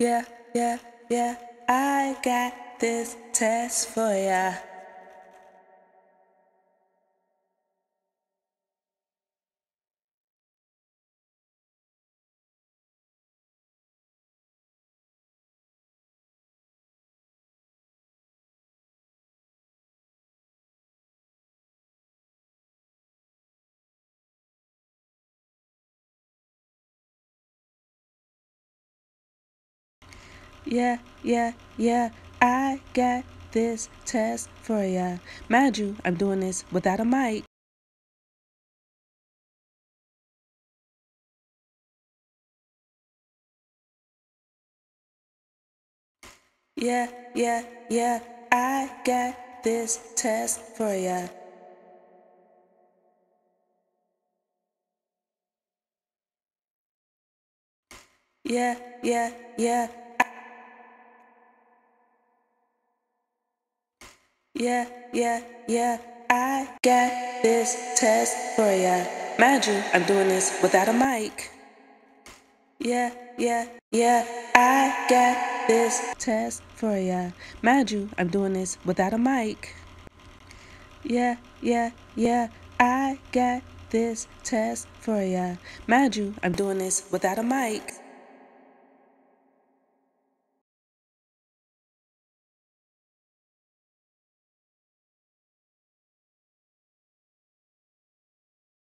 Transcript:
Yeah, yeah, yeah, I got this test for ya. Yeah, yeah, yeah, I got this test for ya. Mind you, I'm doing this without a mic. Yeah, yeah, yeah, I got this test for ya. Yeah, yeah, yeah. Yeah, yeah, yeah, I got this test for ya. Mind you, I'm doing this without a mic. Yeah, yeah, yeah, I got this test for ya. Mind you, I'm doing this without a mic. Yeah, yeah, yeah, I got this test for ya. Mind you, I'm doing this without a mic.